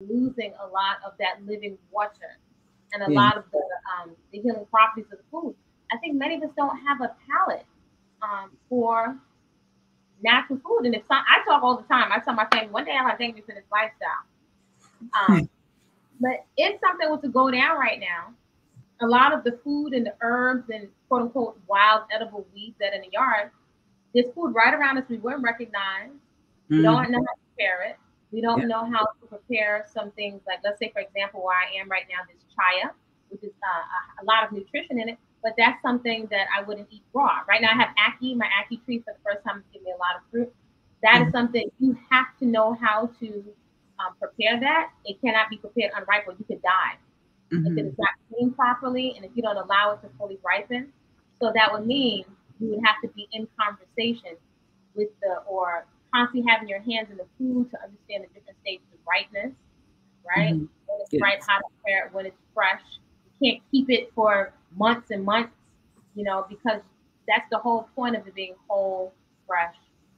losing a lot of that living water and a yeah. lot of the um, the healing properties of the food. I think many of us don't have a palate um, for natural food. And if some, I talk all the time, I tell my family one day I'll thank you for this lifestyle. Um, hmm. but if something was to go down right now, a lot of the food and the herbs and quote unquote wild edible weeds that in the yard, this food right around us we wouldn't recognize. Mm. We don't know how to prepare it. We don't yeah. know how to prepare some things like, let's say, for example, where I am right now, this chaya, which is uh, a, a, lot of nutrition in it, but that's something that I wouldn't eat raw. Right now, I have ackee. My ackee tree for the first time give me a lot of fruit. That mm-hmm. is something you have to know how to um, prepare that. It cannot be prepared unripe or you could die mm-hmm. if it is not cleaned properly and if you don't allow it to fully ripen. So that would mean you would have to be in conversation with the or constantly having your hands in the food to understand the different stages of ripeness, right? Mm-hmm. When it's yes. ripe, how to prepare it, when it's fresh. You can't keep it for months and months, you know, because that's the whole point of it being whole, fresh,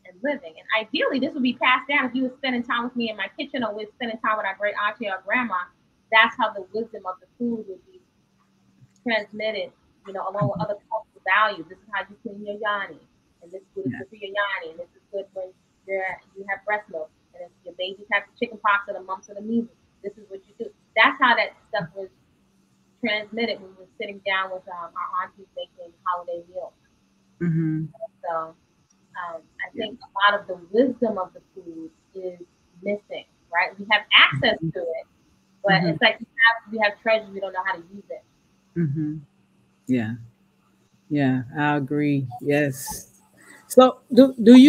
and living. And ideally, this would be passed down if you were spending time with me in my kitchen or with spending time with our great auntie or grandma. That's how the wisdom of the food would be transmitted, you know, along with other cultural values. This is how you clean your yoni, and this is good for your yoni, and this is good when you have breast milk, and if your baby has chicken pox or the mumps or the measles, this is what you do. That's how that stuff was transmitted when we were sitting down with um, our aunties making holiday meals. Mm-hmm. So um, I think yeah. a lot of the wisdom of the food is missing, right? We have access mm-hmm. to it, but mm-hmm. it's like we have, we have treasures, we don't know how to use it. Mm-hmm. Yeah. Yeah, I agree. Yes. So do, do you